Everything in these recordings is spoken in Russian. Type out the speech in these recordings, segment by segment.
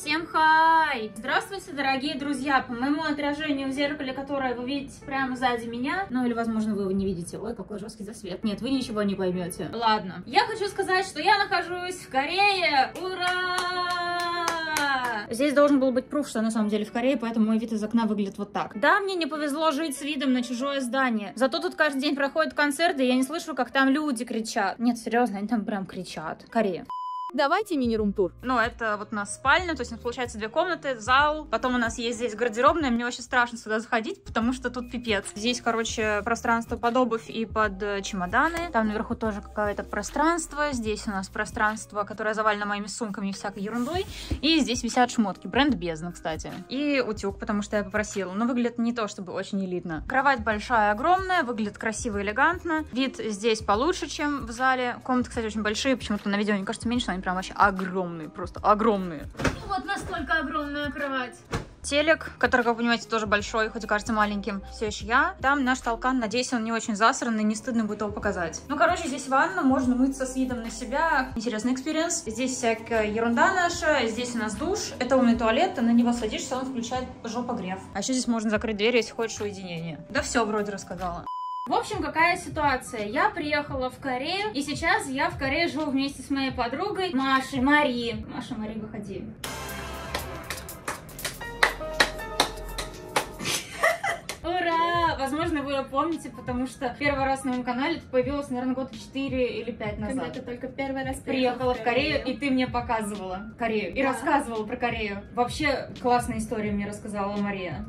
Всем хай! Здравствуйте, дорогие друзья! По моему отражению в зеркале, которое вы видите прямо сзади меня, ну или, возможно, вы его не видите. Ой, какой жесткий засвет. Нет, вы ничего не поймете. Ладно. Я хочу сказать, что я нахожусь в Корее! Ура! Здесь должен был быть пруф, что я на самом деле в Корее, поэтому мой вид из окна выглядит вот так. Да, мне не повезло жить с видом на чужое здание. Зато тут каждый день проходят концерты, и я не слышу, как там люди кричат. Нет, серьезно, они там прям кричат. Корея. Давайте мини-рум-тур. Ну, это вот у нас спальня, то есть у нас получается две комнаты, зал. Потом у нас есть здесь гардеробная. Мне очень страшно сюда заходить, потому что тут пипец. Здесь, короче, пространство под обувь и под э, чемоданы. Там наверху тоже какое-то пространство. Здесь у нас пространство, которое завалено моими сумками и всякой ерундой. И здесь висят шмотки. Бренд Бездна, кстати. И утюг, потому что я попросила. Но выглядит не то, чтобы очень элитно. Кровать большая, огромная, выглядит красиво, элегантно. Вид здесь получше, чем в зале. Комнаты, кстати, очень большие. Почему-то на видео, мне кажется, меньше, но они прям вообще огромные, просто огромные. Вот настолько огромная кровать. Телек, который, как вы понимаете, тоже большой, хоть и кажется маленьким, все еще я. Там наш толкан, надеюсь, он не очень засранный, не стыдно будет его показать. Ну, короче, здесь ванна, можно мыться с видом на себя. Интересный experience. Здесь всякая ерунда наша, здесь у нас душ. Это умный туалет, ты на него садишься, он включает жопогрев. А еще здесь можно закрыть дверь, если хочешь уединение. Да все, вроде рассказала. В общем, какая ситуация? Я приехала в Корею, и сейчас я в Корее живу вместе с моей подругой Машей Мари. Маша, Мари, выходи. Ура! Возможно, вы ее помните, потому что первый раз на моем канале это появилось, наверное, года 4 или 5 назад. Когда ты только первый раз Приехала в Корею, и ты мне показывала Корею. И Да. рассказывала про Корею. Вообще, классная история мне рассказала Мария.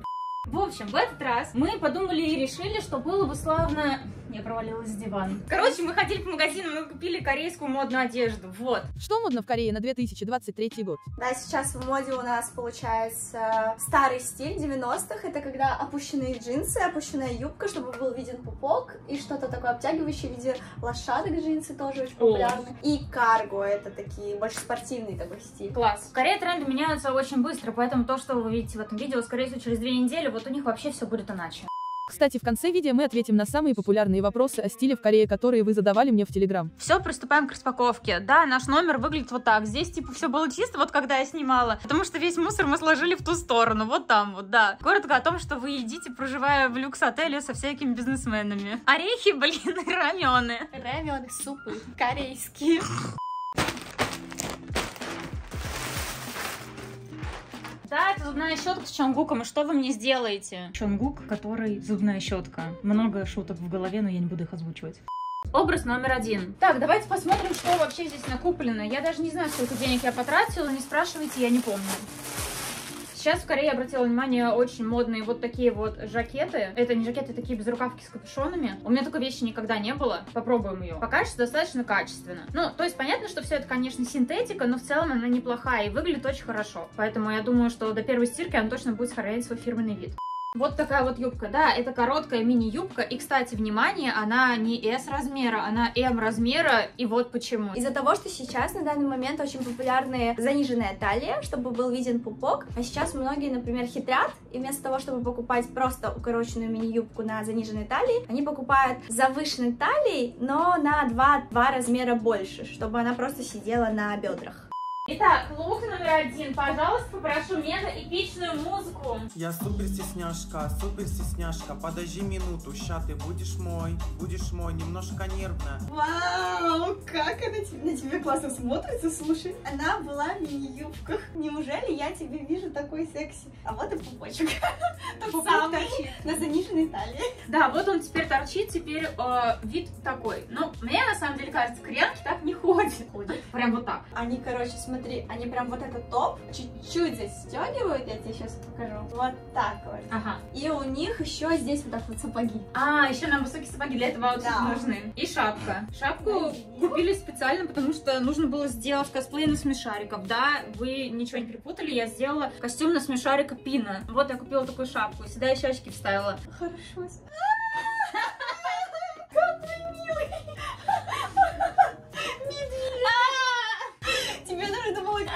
В общем, в этот раз мы подумали и решили, что было бы славно... Я провалилась с дивана. Короче, мы ходили по магазинам, мы купили корейскую модную одежду. Вот. Что модно в Корее на 2023 год? Да, сейчас в моде у нас получается старый стиль 90-х. Это когда опущенные джинсы, опущенная юбка, чтобы был виден пупок, и что-то такое обтягивающее в виде лошадок джинсы тоже очень О. популярны. И карго, это такие больше спортивный такой стиль. Класс. В Корее тренды меняются очень быстро, поэтому то, что вы видите в этом видео, скорее всего, через две недели, вот у них вообще все будет иначе. Кстати, в конце видео мы ответим на самые популярные вопросы о стиле в Корее, которые вы задавали мне в Телеграм. Все, приступаем к распаковке. Да, наш номер выглядит вот так. Здесь, типа, все было чисто, вот когда я снимала. Потому что весь мусор мы сложили в ту сторону, вот там вот, да. Коротко о том, что вы едите, проживая в люкс-отеле со всякими бизнесменами. Орехи, блин, рамены. Рамены, супы, корейские. Да, это зубная щетка с Чонгуком, и что вы мне сделаете? Чонгук, который зубная щетка. Много шуток в голове, но я не буду их озвучивать. Образ номер один. Так, давайте посмотрим, что вообще здесь накуплено. Я даже не знаю, сколько денег я потратила, не спрашивайте, я не помню. Сейчас в Корее обратила внимание очень модные вот такие вот жакеты. Это не жакеты, такие безрукавки с капюшонами. У меня такой вещи никогда не было. Попробуем ее. Пока что достаточно качественно. Ну, то есть понятно, что все это, конечно, синтетика, но в целом она неплохая и выглядит очень хорошо. Поэтому я думаю, что до первой стирки она точно будет сохранять свой фирменный вид. Вот такая вот юбка, да, это короткая мини-юбка, и, кстати, внимание, она не S размера, она M размера, и вот почему. Из-за того, что сейчас на данный момент очень популярны заниженная талия, чтобы был виден пупок, а сейчас многие, например, хитрят, и вместо того, чтобы покупать просто укороченную мини-юбку на заниженной талии, они покупают завышенной талией, но на 2-2 размера больше, чтобы она просто сидела на бедрах. Итак, лук номер один. Пожалуйста, попрошу мега эпичную музыку. Я супер стесняшка, супер стесняшка, подожди минуту, ща ты будешь мой, будешь мой, немножко нервно. Вау, как она на тебе классно смотрится, слушай. Она была в мини-юбках. Неужели я тебе вижу такой секси? А вот и пупочек. Тот самый, на заниженной талии. Да, вот он теперь торчит, теперь э, вид такой. Ну, мне на самом деле кажется, кренки так не ходят. Ходят прям вот так. Они, короче, смотри, они прям вот этот топ чуть-чуть застегивают, я тебе сейчас покажу. Вот так вот. Ага. И у них еще здесь вот так вот сапоги. А, еще нам высокие сапоги для этого вот Да. нужны. И шапка. Шапку купили специально, потому что нужно было сделать косплей на смешариков. Да, вы ничего не перепутали, я сделала костюм на смешарика Пина. Вот я купила такую шапку, сюда еще очки вставила. Хорошо. Тебе нужно было... Я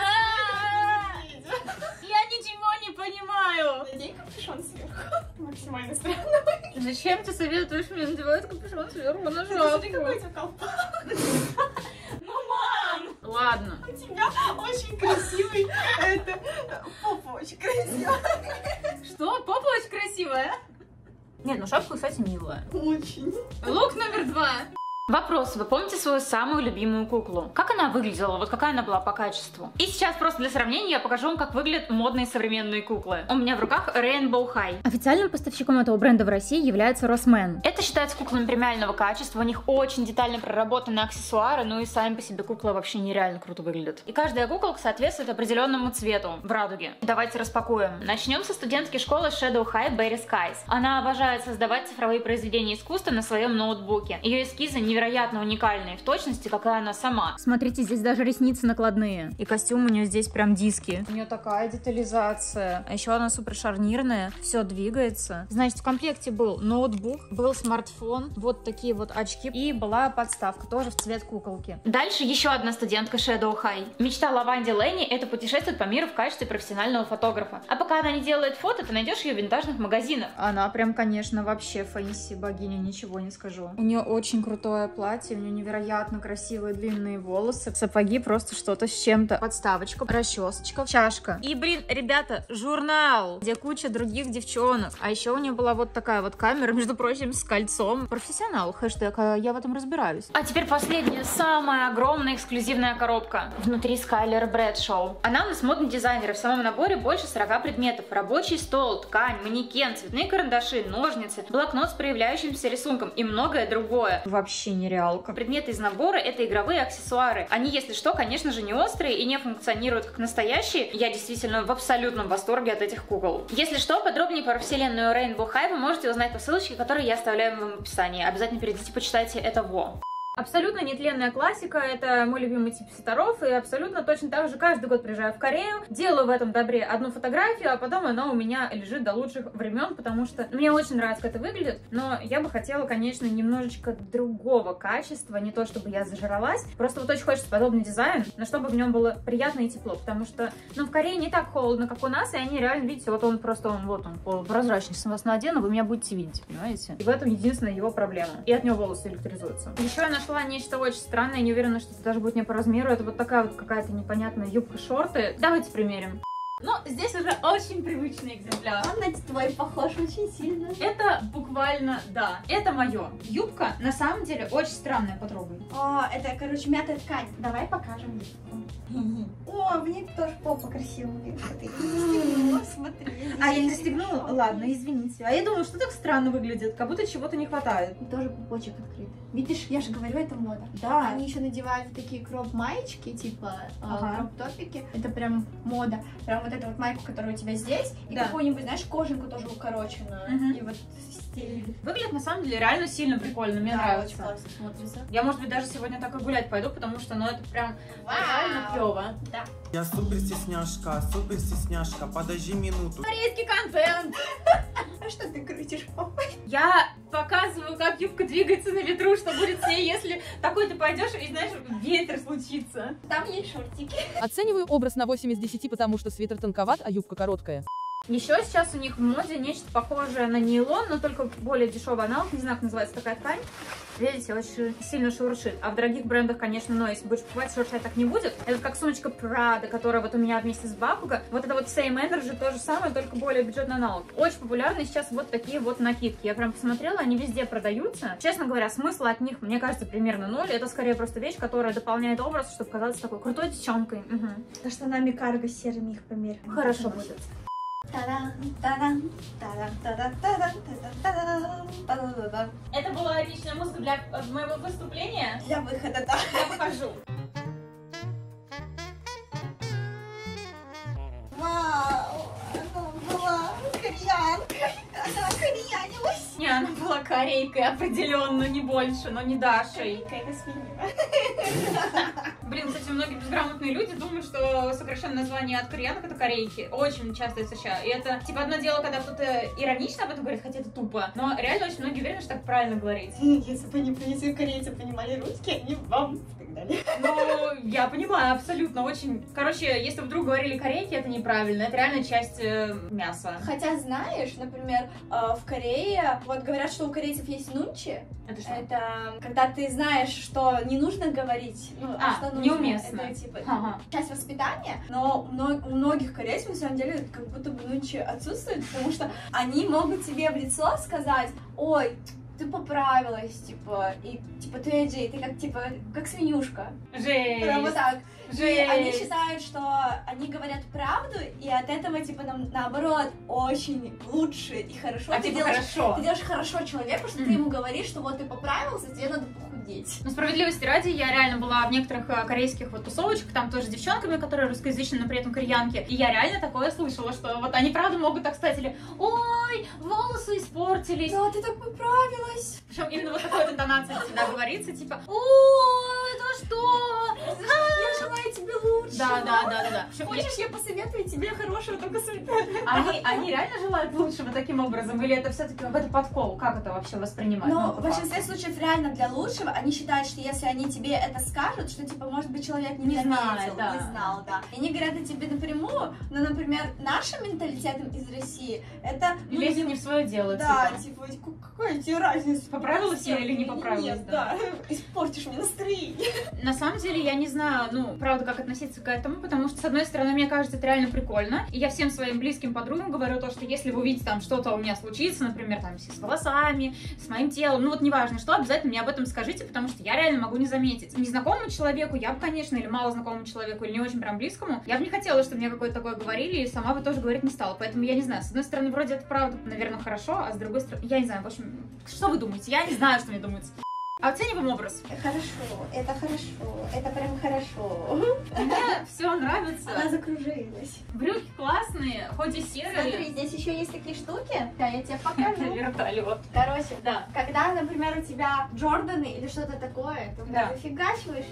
ничего не понимаю. Надень капюшон сверху. Максимально странно. Зачем ты советуешь мне надевать капюшон сверху на Смотри, какой у шапку? тебя колпак. Ну, мам! Ладно. У тебя очень красивый это очень красиво. Что? Попа очень красивая? Нет, ну шапка, кстати, милая. Очень. Лук номер два. Вопрос. Вы помните свою самую любимую куклу? Как она выглядела? Вот какая она была по качеству? И сейчас просто для сравнения я покажу вам, как выглядят модные современные куклы. У меня в руках Rainbow High. Официальным поставщиком этого бренда в России является Rossmann. Это считается куклами премиального качества. У них очень детально проработаны аксессуары, ну и сами по себе куклы вообще нереально круто выглядят. И каждая куколка соответствует определенному цвету в радуге. Давайте распакуем. Начнем со студентки школы Shadow High Berry Skies. Она обожает создавать цифровые произведения искусства на своем ноутбуке. Ее эскизы не невероятно уникальные в точности, какая она сама. Смотрите, здесь даже ресницы накладные. И костюм у нее здесь прям диски. У нее такая детализация. А еще она супер шарнирная, все двигается. Значит, в комплекте был ноутбук, был смартфон, вот такие вот очки и была подставка, тоже в цвет куколки. Дальше еще одна студентка Shadow High. Мечта Lavender Lynne это путешествовать по миру в качестве профессионального фотографа. А пока она не делает фото, ты найдешь ее в винтажных магазинах. Она прям, конечно, вообще fancy богиня, ничего не скажу. У нее очень крутое платье, у нее невероятно красивые длинные волосы, сапоги просто что-то с чем-то. Подставочка, расчесочка, чашка. И, блин, ребята, журнал, где куча других девчонок. А еще у нее была вот такая вот камера, между прочим, с кольцом. Профессионал, хэштег, а я в этом разбираюсь. А теперь последняя, самая огромная эксклюзивная коробка. Внутри Скайлер Брэдшоу. Она у нас модный дизайнер, в самом наборе больше 40 предметов. Рабочий стол, ткань, манекен, цветные карандаши, ножницы, блокнот с проявляющимся рисунком и многое другое. Вообще нереалка. Предметы из набора это игровые аксессуары. Они, если что, конечно же, не острые и не функционируют как настоящие. Я действительно в абсолютном восторге от этих кукол. Если что, подробнее про вселенную Rainbow High вы можете узнать по ссылочке, которую я оставляю вам в описании. Обязательно перейдите, почитайте это во. Абсолютно нетленная классика, это мой любимый тип сеторов, и абсолютно точно так же каждый год приезжаю в Корею, делаю в этом добре одну фотографию, а потом она у меня лежит до лучших времен, потому что мне очень нравится, как это выглядит, но я бы хотела, конечно, немножечко другого качества, не то чтобы я зажралась, просто вот очень хочется подобный дизайн, но чтобы в нем было приятно и тепло, потому что, ну, в Корее не так холодно, как у нас, и они реально, видите, вот он просто, он, вот он, прозрачный, если вас надену, вы меня будете видеть, понимаете? И в этом единственная его проблема. И от него волосы электризуются. Еще я нашла нечто очень странное, не уверена, что это даже будет мне по размеру. Это вот такая вот какая-то непонятная юбка-шорты. Давайте примерим. Ну, здесь уже очень привычный экземпляр. Он на твой похож очень сильно. Это буквально, да, это мое. Юбка, на самом деле, очень странная, потрогай. О, это, короче, мятая ткань. Давай покажем. О, в ней тоже попа красивая. Смотри. А, я не застегнула? Ладно, извините. А я думаю, что так странно выглядит, как будто чего-то не хватает. Тоже пупочек открыт. Видишь, я же говорю, это мода. Да. Они еще надевают такие кроп-маечки, типа Ага. кроп-топики. Это прям мода. Прям вот эту вот майку, которая у тебя здесь, и Да. какую-нибудь, знаешь, кожанку тоже укороченную. Мгм. И вот стиль. Выглядит, на самом деле, реально сильно прикольно, мне Да, нравится. очень классно смотрится. Я, может быть, даже сегодня так и гулять пойду, потому что, ну, это прям реально клево. Да. Я супер стесняшка, супер стесняшка, подожди минуту. Корейский контент. А что ты крутишь попой? Я показываю, как юбка двигается на ветру, что будет с ней, если такой ты пойдешь и, знаешь, ветер случится. Там есть шортики. Оцениваю образ на 8 из 10, потому что свитер тонковат, а юбка короткая. Еще сейчас у них в моде нечто похожее на нейлон, но только более дешевый аналог, не знаю, как называется такая ткань. Видите, очень сильно шуршит. А в дорогих брендах, конечно, но если будешь покупать, шуршать так не будет. Это как сумочка Prada, которая вот у меня вместе с Бабуга. Вот это вот Same Energy, то же самое, только более бюджетный аналог. Очень популярны сейчас вот такие вот накидки. Я прям посмотрела, они везде продаются. Честно говоря, смысла от них, мне кажется, примерно ноль. Это скорее просто вещь, которая дополняет образ, чтобы казаться такой крутой девчонкой. Угу. За штанами карго с серыми их померим. Хорошо будет. Это была отличная музыка для э, моего выступления. Для выхода, да. Я покажу. Вау, она была кореянкой. Она кореянилась. Не, она была корейкой определенно, не больше, но не Дашей. Корейка. Блин, кстати, многие безграмотные люди думают, что сокращенное название от кореянок это корейки. Очень часто это встречаю. И это, типа, одно дело, когда кто-то иронично об этом говорит, хотя это тупо. Но реально очень многие уверены, что так правильно говорить. Если бы они, если корейцы понимали русский, они вам далее. Ну, я понимаю, абсолютно, очень... Короче, если вдруг говорили корейки, это неправильно, это реально часть э, мяса. Хотя, знаешь, например, э, в Корее, вот говорят, что у корейцев есть нунчи. Это что? Это когда ты знаешь, что не нужно говорить, ну, а, А, что нужно. неуместно. Это типа Ага. часть воспитания, но у многих корейцев на самом деле как будто бы нунчи отсутствует, потому что они могут тебе в лицо сказать, ой, ты поправилась, типа, и типа ты Эджи, ты как типа как свинюшка. Жесть. Прямо так. И Жесть. они считают, что они говорят правду, и от этого, типа, нам, наоборот, очень лучше и хорошо. А ты, типа делаешь, хорошо. ты делаешь хорошо человеку, что ты Мгм. ему говоришь, что вот ты поправился, тебе надо похудеть. Ну, справедливости ради, я реально была в некоторых э, корейских вот тусовочках, там тоже с девчонками, которые русскоязычные, но при этом кореянки. И я реально такое слышала, что вот они правда могут так сказать, или «Ой, волосы испортились». Да, ты так поправилась. Причем именно вот такой вот интонацией всегда говорится, типа «Ой, что?» Я желаю тебе лучше. Да, да, да, да, да. Хочешь, я посоветую тебе хорошего только? Они, они реально желают лучшего таким образом? Или это все-таки какой-то подкол? Как это вообще воспринимать? Но Ну, в большинстве случаев реально для лучшего. Они считают, что если они тебе это скажут, что типа, может быть, человек не, Не заметил, да. не знал, да. И они говорят это тебе напрямую, но, например, нашим менталитетом из России это... ну, не в свое дело, Да, типа. типа, «Ку- какая тебе разница? Поправилась я или не поправилась, Нет, да. Испортишь мне настроение. На самом деле, я не знаю, ну, правда, как относиться к этому, потому что, с одной стороны, мне кажется, это реально прикольно. И я всем своим близким подругам говорю то, что если вы увидите там что-то у меня случится, например, там, с волосами, с моим телом, ну, вот неважно что, обязательно мне об этом скажите, потому что я реально могу не заметить. Незнакомому человеку я бы, конечно, или мало знакомому человеку, или не очень прям близкому, я бы не хотела, чтобы мне какое-то такое говорили, и сама бы тоже говорить не стала. Поэтому я не знаю, с одной стороны, вроде это правда, наверное, хорошо, а с другой стороны, я не знаю, в общем, что вы думаете? Я не знаю, что мне думается. Оцениваем образ. Хорошо, это хорошо, это прям хорошо. Мне все нравится. Она закружилась. Брюки классные, хоть и серые. Смотри, здесь еще есть такие штуки. Да, я тебе покажу. Вертолет. Короче, Да. когда, например, у тебя Джорданы или что-то такое, то Да. ты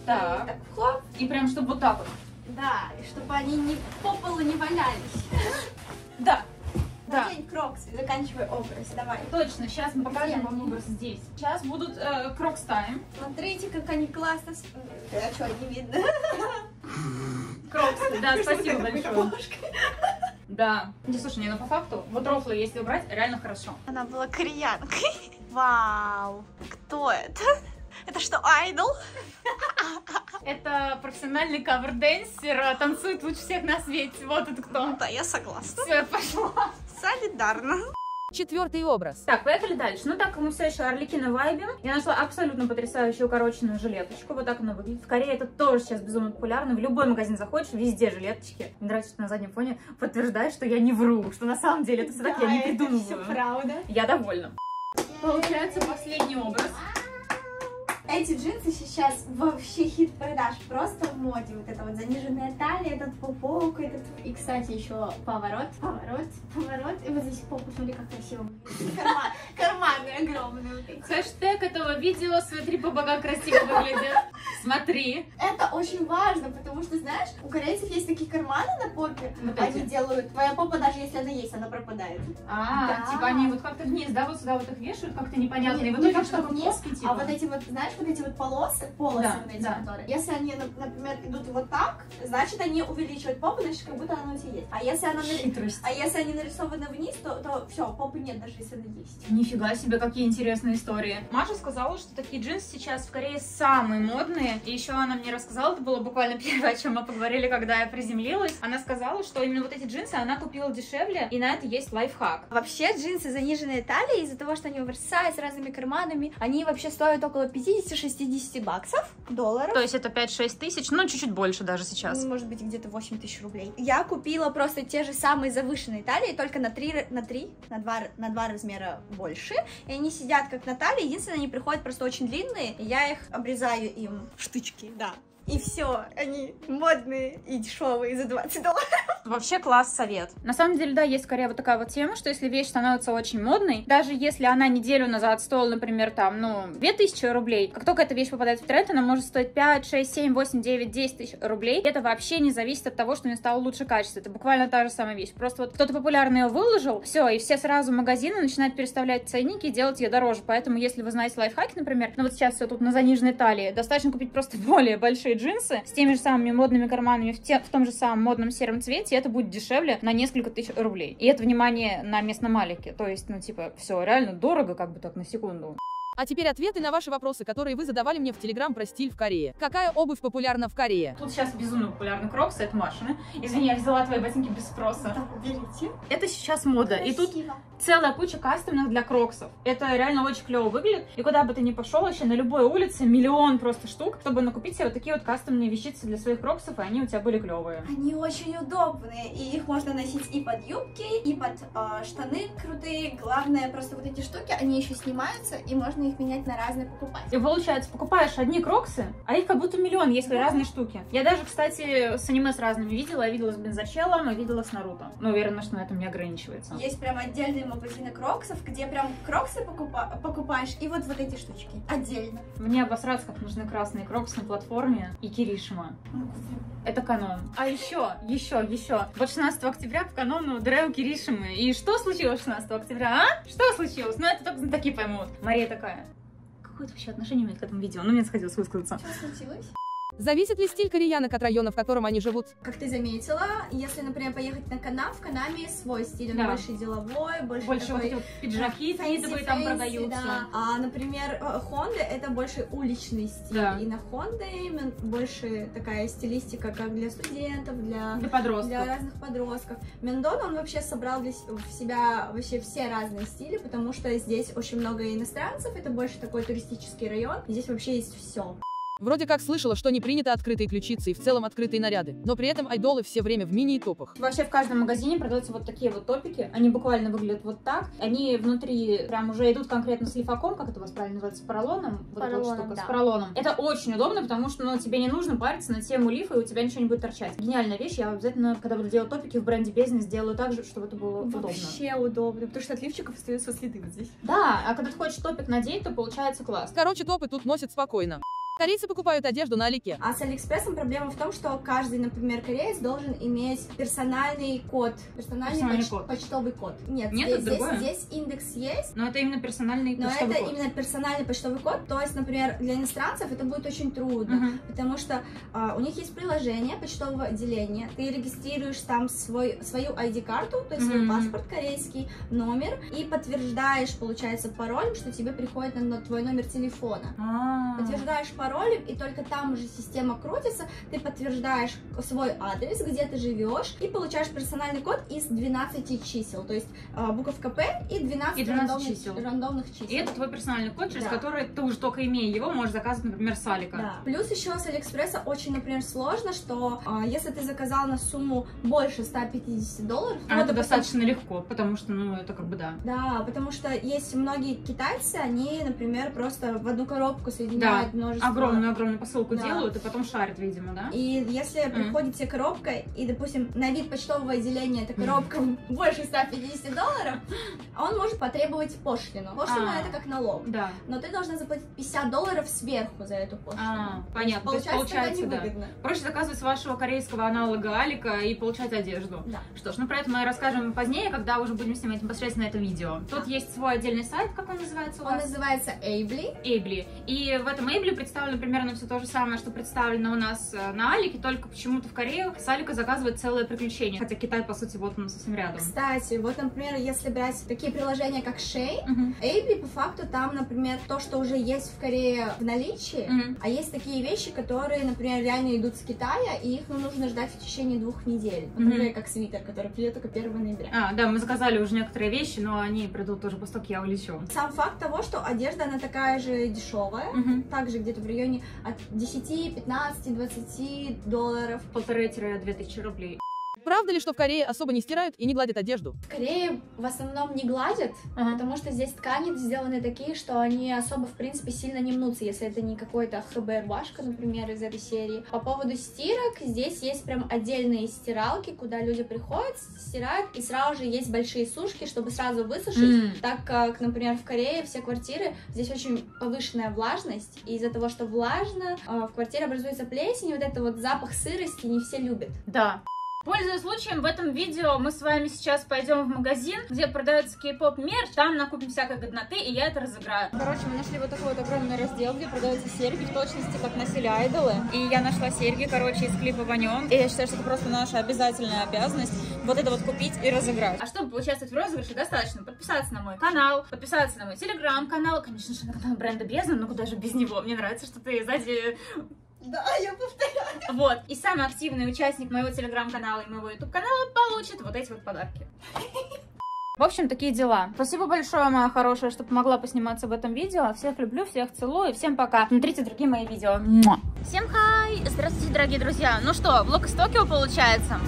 Так. так хоп, И прям, чтобы вот так вот. да, и чтобы они не по полу не валялись. Да. Да. Надень Crocs и заканчивай образ, давай. Точно, сейчас мы покажем вам образ здесь. Сейчас будут э, Crocs time. Смотрите, как они классно... с- А что, не видно? Кроксы, да, спасибо большое. Да. Не, слушай, не, ну по факту, вот рофлы, если убрать, реально хорошо. Она была кореянкой. Вау, кто это? Это что, айдол? Это профессиональный cover dancer, э, танцует лучше всех на свете. Вот это кто. Да, я согласна. Все, пошла. Солидарно. Четвертый образ. Так, поехали дальше. Ну так, мы все еще Орликина вайбим. Я нашла абсолютно потрясающую укороченную жилеточку. Вот так она выглядит. В Корее это тоже сейчас безумно популярно. В любой магазин заходишь, везде жилеточки. Мне нравится, что на заднем фоне подтверждает, что я не вру, что на самом деле это все так, я не придумываю. правда. Я довольна. Получается последний образ. Эти джинсы сейчас вообще хит продаж, просто в моде. Вот это вот заниженная талия, этот пупок, этот... И, кстати, еще поворот, поворот, поворот. И вот здесь попу, смотри, как красиво. Карман- Карманы огромные вот. Хэштег этого видео «Смотри, баба, как красиво выглядит». Смотри. Это очень важно, потому что, знаешь, у корейцев есть такие карманы на попе. Вот Они эти. делают, твоя попа, даже если она есть, она пропадает. А, Да. типа они вот как-то вниз, да, вот сюда вот их вешают, как-то непонятно. И Не- в не итоге как что вниз, плоский, типа. А вот эти вот, знаешь, вот эти вот полосы, полосы Да, вот эти, да. которые, если они, нап- например, идут вот так, значит, они увеличивают попу, значит, как будто она у тебя есть. А если она, Хитрость. а если они нарисованы вниз, то, то все, попы нет, даже если она есть. Нифига себе, какие интересные истории. Маша сказала, что такие джинсы сейчас в Корее самые модные. И еще она мне рассказала, это было буквально первое, о чем мы поговорили, когда я приземлилась. Она сказала, что именно вот эти джинсы она купила дешевле, и на это есть лайфхак. Вообще, джинсы заниженной талии, из-за того, что они оверсайз с разными карманами, они вообще стоят около 50-60 баксов, долларов. То есть это 5-6 тысяч, ну чуть-чуть больше даже сейчас. Ну, Может быть, где-то 8 тысяч рублей. Я купила просто те же самые завышенные талии, только на 3, на 3, на 2, на 2 размера больше. И они сидят как на талии, единственное, они приходят просто очень длинные, и я их обрезаю им штучки, да. И все, они модные и дешевые за 20 долларов. Вообще класс совет. На самом деле, да, есть скорее вот такая вот тема, что если вещь становится очень модной, даже если она неделю назад стоила, например, там, ну, 2000 рублей, как только эта вещь попадает в тренд, она может стоить 5, 6, 7, 8, 9, 10 тысяч рублей. Это вообще не зависит от того, что у нее стало лучше качество. Это буквально та же самая вещь. Просто вот кто-то популярный ее выложил, все, и все сразу магазины начинают переставлять ценники и делать ее дороже. Поэтому, если вы знаете лайфхаки, например, ну вот сейчас все тут на заниженной талии, достаточно купить просто более большие джинсы с теми же самыми модными карманами в, те, в том же самом модном сером цвете, это будет дешевле на несколько тысяч рублей. И это внимание на местном Алике. То есть, ну, типа, все реально дорого, как бы так, на секунду. А теперь ответы на ваши вопросы, которые вы задавали мне в Телеграм про стиль в Корее. Какая обувь популярна в Корее? Тут сейчас безумно популярны кроксы, это Машины. Извини, я взяла твои ботинки без спроса. Берите. Это сейчас мода, и тут Красиво. целая куча кастомных для кроксов. Это реально очень клево выглядит. И куда бы ты ни пошел, вообще на любой улице миллион просто штук, чтобы накупить себе вот такие вот кастомные вещицы для своих кроксов, и они у тебя были клевые. Они очень удобные, и их можно носить и под юбки, и под э, штаны крутые. Главное, просто вот эти штуки, они еще снимаются, и можно их менять на разные покупать. И получается, покупаешь одни кроксы, а их как будто миллион, если Да. разные штуки. Я даже, кстати, с аниме с разными видела. Я видела с бензочелом, и видела с Наруто. Но уверена, что на этом не ограничивается. Есть прям отдельные магазины кроксов, где прям кроксы покупа- покупаешь, и вот вот эти штучки отдельно. Мне обосраться, как нужны красные кроксы на платформе и Киришима. Это канон. А еще, еще, еще. Вот 16 октября по канону Дреу Киришимы. И что случилось 16 октября, а? Что случилось? Ну, это только такие поймут. Мария такая. Какое это вообще отношение имеет к этому видео? Ну, мне захотелось высказаться. Что случилось? Зависит ли стиль кореянок от района, в котором они живут? Как ты заметила, если, например, поехать на Канам, в Канаме свой стиль, он Да. больше деловой, больше, Больше вот такой эти вот пиджаки твитовые там продаются. да. А, например, Honda это больше уличный стиль. Да. И на Honda именно больше такая стилистика, как для студентов, для Для подростков. для разных подростков. Мендон, он вообще собрал для в себя вообще все разные стили, потому что здесь очень много иностранцев, это больше такой туристический район, здесь вообще есть все. Вроде как слышала, что не принято открытые ключицы и в целом открытые наряды. Но при этом айдолы все время в мини и топах. Вообще в каждом магазине продаются вот такие вот топики. Они буквально выглядят вот так. Они внутри прям уже идут конкретно с лифаком, как это у вас правильно называется, поролоном. Вот эта вот Поролоном, штука, да. С поролоном. Это очень удобно, потому что ну, тебе не нужно париться на тему лифа, и у тебя ничего не будет торчать. Гениальная вещь. Я обязательно, когда буду делать топики в бренде бизнес, сделаю так же, чтобы это было удобно. Вообще удобно, потому что от лифчиков остаются следы вот здесь. Да, а когда ты хочешь топик надеть, то получается класс. Короче, топы тут носят спокойно. Корейцы покупают одежду на Алике. А с Алиэкспрессом проблема в том, что каждый, например, кореец должен иметь персональный код, персональный, Персональный поч- код. почтовый код. Нет, Нет, здесь, это другое? здесь, здесь индекс есть, Но это именно персональный но почтовый это код. именно персональный почтовый код. То есть, например, для иностранцев это будет очень трудно. Мгм. Потому что а, у них есть приложение почтового отделения. Ты регистрируешь там свой, свою ID-карту, то есть свой Мгм. паспорт корейский, номер, и подтверждаешь, получается, паролем, что тебе приходит на, на твой номер телефона. А. Подтверждаешь паролем, и только там уже система крутится, ты подтверждаешь свой адрес, где ты живешь, и получаешь персональный код из 12 чисел, то есть а, буковка П и 12, И 12 рандомных, чисел. рандомных чисел. И это твой персональный код, через Да. который ты уже только имея его, можешь заказывать, например, с Алика. Да. Плюс еще с Алиэкспресса очень, например, сложно, что а, если ты заказал на сумму больше 150 долларов, А ну, это достаточно легко, потому что, ну, это как бы да. Да, потому что есть многие китайцы, они, например, просто в одну коробку соединяют множество... Огромную-огромную посылку Да. делают и потом шарят, видимо, да? И если Мгм. приходит тебе коробка, и, допустим, на вид почтового отделения эта коробка больше 150 долларов, он может потребовать пошлину. Пошлина А. это как налог. Да. Но ты должна заплатить 50 долларов сверху за эту пошлину. А, понятно. То есть Получается, получается, да. Проще заказывать с вашего корейского аналога Алика и получать одежду. Да. Что ж, ну про это мы расскажем позднее, когда уже будем снимать непосредственно это видео. Тут есть свой отдельный сайт, как он называется у Он вас? называется Эйбли. Эйбли. И в этом Эйбли представлено примерно все то же самое, что представлено у нас э, на Алике, только почему-то в Корее с Алика заказывает целое приключение. Хотя Китай, по сути, вот он совсем рядом. Кстати, вот, например, если брать такие приложения, как Мгм. Эйбли, по факту, там, например, то, что уже есть в Корее в наличии, Мгм. а есть такие вещи, которые, например, реально идут с Китая, и их ну, нужно ждать в течение двух недель. Например, как свитер, который придет только 1 ноября. А, да, мы заказали уже некоторые вещи, но они придут тоже после того, как я улечу. Сам факт того, что одежда, она такая же дешевая, Мгм. также где-то в районе от 10, 15, 20 долларов. Полторы-две тысячи рублей. Правда ли, что в Корее особо не стирают и не гладят одежду? В Корее в основном не гладят, Ага. потому что здесь ткани сделаны такие, что они особо, в принципе, сильно не мнутся, если это не какой-то ХБ-рубашка, например, из этой серии. По поводу стирок, здесь есть прям отдельные стиралки, куда люди приходят, стирают, и сразу же есть большие сушки, чтобы сразу высушить, М. так как, например, в Корее все квартиры, здесь очень повышенная влажность, и из-за того, что влажно, э, в квартире образуется плесень, и вот это вот запах сырости не все любят. Да. Пользуясь случаем, в этом видео мы с вами сейчас пойдем в магазин, где продается кей-поп мерч, там накупим всякой годноты, и я это разыграю. Короче, мы нашли вот такой вот огромный раздел, где продаются серьги, в точности, как носили айдолы. И я нашла серьги, короче, из клипа Ванем. И я считаю, что это просто наша обязательная обязанность вот это вот купить и разыграть. А чтобы поучаствовать в розыгрыше, достаточно подписаться на мой канал, подписаться на мой телеграм-канал, конечно же, на канал бренда Бездна, но куда же без него? Мне нравится, что ты сзади Да, я повторяю. вот. И самый активный участник моего телеграм-канала и моего YouTube-канала получит вот эти вот подарки. В общем, такие дела. Спасибо большое, моя хорошая, что помогла посниматься в этом видео. Всех люблю, всех целую. Всем пока. Смотрите другие мои видео. Муа. Всем хай! Здравствуйте, дорогие друзья. Ну что, влог из Токио получается?